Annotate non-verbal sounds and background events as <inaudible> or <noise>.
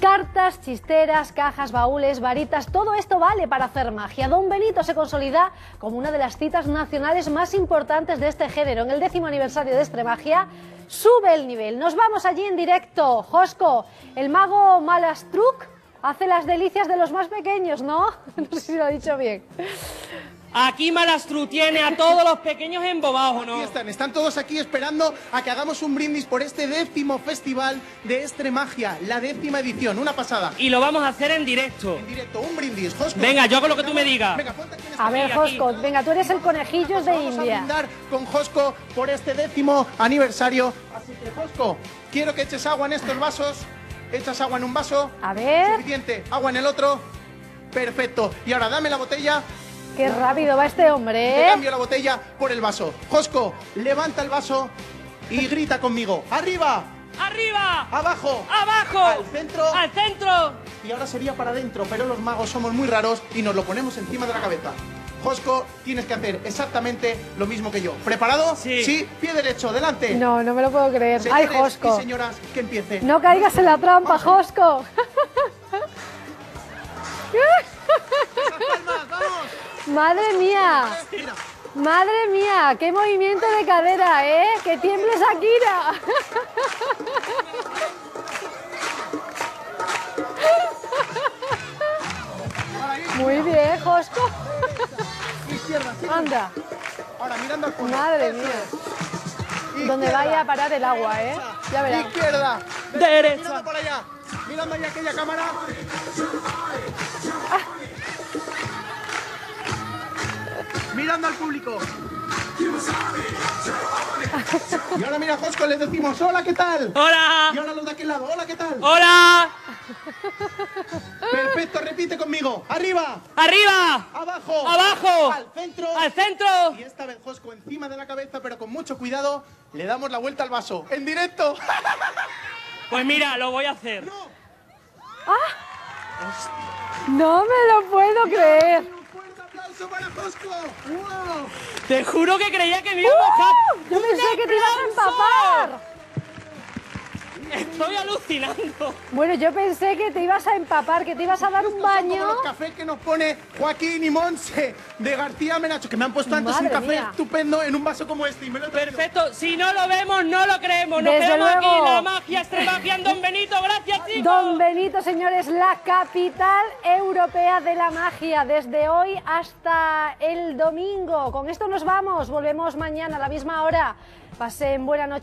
Cartas, chisteras, cajas, baúles, varitas, todo esto vale para hacer magia. Don Benito se consolida como una de las citas nacionales más importantes de este género. En el décimo aniversario de Extremagia sube el nivel. Nos vamos allí en directo. Josco, el mago Malastruc hace las delicias de los más pequeños, ¿no? <laughs> No sé si lo he dicho bien. Aquí Malastru tiene a todos los pequeños embobados, ¿no? Aquí están, están todos aquí esperando a que hagamos un brindis por este décimo festival de Extremagia, la décima edición, una pasada. Y lo vamos a hacer en directo. En directo, un brindis, Josco. Venga, yo hago lo que tú me digas. Venga, ponte aquí en esta A ver, aquí. Josco, venga, tú eres el conejillos de Vamos a India. brindar con Josco por este décimo aniversario. Así que, Josco, quiero que eches agua en estos vasos. Echas agua en un vaso. A ver, Suficiente. Agua en el otro. Perfecto. Y ahora dame la botella. Qué rápido va este hombre, Te ¿eh? cambio la botella por el vaso. Josco, levanta el vaso y grita conmigo. ¡Arriba! ¡Arriba! ¡Abajo! ¡Abajo! Al centro. ¡Al centro! Y ahora sería para adentro, pero los magos somos muy raros y nos lo ponemos encima de la cabeza. Josco, tienes que hacer exactamente lo mismo que yo. ¿Preparado? Sí. Sí, pie derecho, delante. No, no me lo puedo creer. Ay, Señores Josco. y señoras, que empiece. No caigas en la trampa, Josco. Madre mía, madre mía, qué movimiento de cadera, ¿eh? Que tiemble Shakira. Muy bien, Josco. izquierda, sí. Anda, Ahora mirando al fondo. madre mía. Donde vaya a parar el agua, ¿eh? Ya verás. Izquierda. Derecha. Mirando por allá. Mirando allá aquella cámara. Mirando al público. Y ahora mira, Josco, les decimos, hola, ¿qué tal? Y ¡Hola! ahora los de aquel lado, hola, ¿qué tal? ¡Hola! Perfecto, repite conmigo. Arriba, ¡Arriba! abajo, ¡Abajo! al centro. ¡Al centro! Y esta vez, Josco, encima de la cabeza, pero con mucho cuidado, le damos la vuelta al vaso. En directo. <laughs> Pues mira, lo voy a hacer. No me lo puedo creer. Para Josco. ¡Wow! Te juro que creía que me iba a. ¡Uh! Yo pensé que te ibas a empapar. Estoy alucinando. Bueno, yo pensé que te ibas a empapar, que te ibas a dar un baño. como los cafés que nos pone Joaquín y Monse de García Menacho, que me han puesto antes un Madre café mía. estupendo en un vaso como este. Y me lo. Perfecto. Si no lo vemos, no lo creemos. Nos Desde quedamos aquí. luego. La magia extremagia en Don Benito. Gracias, chicos. Don Benito, señores, la capital europea de la magia, desde hoy hasta el domingo. Con esto nos vamos, volvemos mañana a la misma hora. Pasen buena noche.